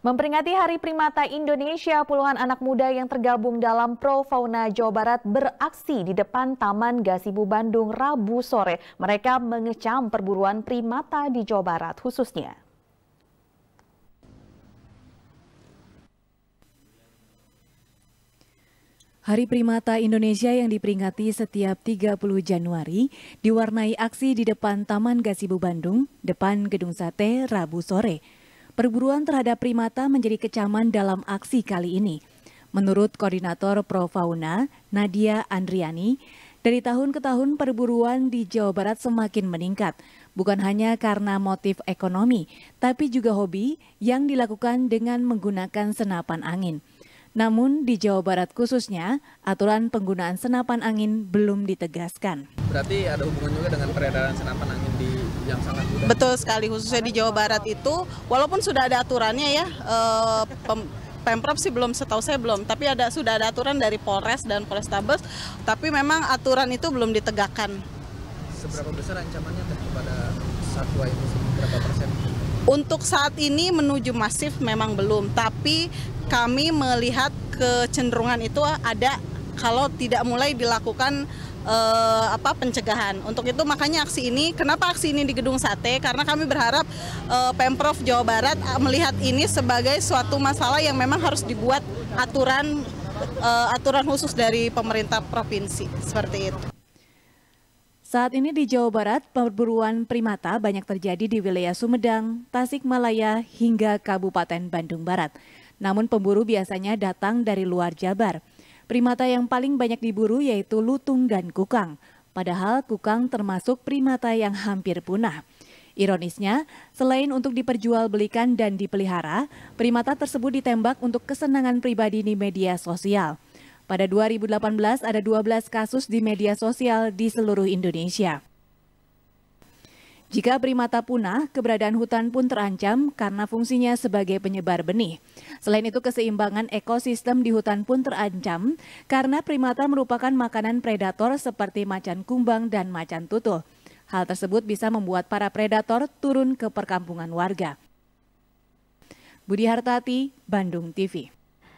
Memperingati Hari Primata Indonesia, puluhan anak muda yang tergabung dalam Pro Fauna Jawa Barat beraksi di depan Taman Gasibu Bandung Rabu sore. Mereka mengecam perburuan primata di Jawa Barat khususnya. Hari Primata Indonesia yang diperingati setiap 30 Januari diwarnai aksi di depan Taman Gasibu Bandung, depan Gedung Sate, Rabu sore. Perburuan terhadap primata menjadi kecaman dalam aksi kali ini. Menurut Koordinator Pro Fauna, Nadia Andriani, dari tahun ke tahun perburuan di Jawa Barat semakin meningkat, bukan hanya karena motif ekonomi, tapi juga hobi yang dilakukan dengan menggunakan senapan angin. Namun di Jawa Barat khususnya, aturan penggunaan senapan angin belum ditegaskan. Berarti ada hubungan juga dengan peredaran senapan angin di yang sangat mudah. Betul sekali, khususnya di Jawa Barat itu, walaupun sudah ada aturannya ya, eh, pem, Pemprov sih belum setahu saya belum, tapi ada sudah ada aturan dari Polres dan Polrestabes, tapi memang aturan itu belum ditegakkan. Seberapa besar ancamannya kepada satwa ini? Berapa persen? Untuk saat ini menuju masif memang belum, tapi kami melihat kecenderungan itu ada kalau tidak mulai dilakukan uh, apa pencegahan. Untuk itu makanya aksi ini, kenapa aksi ini di Gedung Sate? Karena kami berharap uh, Pemprov Jawa Barat melihat ini sebagai suatu masalah yang memang harus dibuat aturan uh, aturan khusus dari pemerintah provinsi seperti itu. Saat ini di Jawa Barat, perburuan primata banyak terjadi di wilayah Sumedang, Tasikmalaya, hingga Kabupaten Bandung Barat. Namun pemburu biasanya datang dari luar Jabar. Primata yang paling banyak diburu yaitu lutung dan kukang. Padahal kukang termasuk primata yang hampir punah. Ironisnya, selain untuk diperjualbelikan dan dipelihara, primata tersebut ditembak untuk kesenangan pribadi di media sosial. Pada 2018 ada 12 kasus di media sosial di seluruh Indonesia. Jika primata punah, keberadaan hutan pun terancam karena fungsinya sebagai penyebar benih. Selain itu, keseimbangan ekosistem di hutan pun terancam karena primata merupakan makanan predator seperti macan kumbang dan macan tutul. Hal tersebut bisa membuat para predator turun ke perkampungan warga. Budi Hartati, Bandung TV.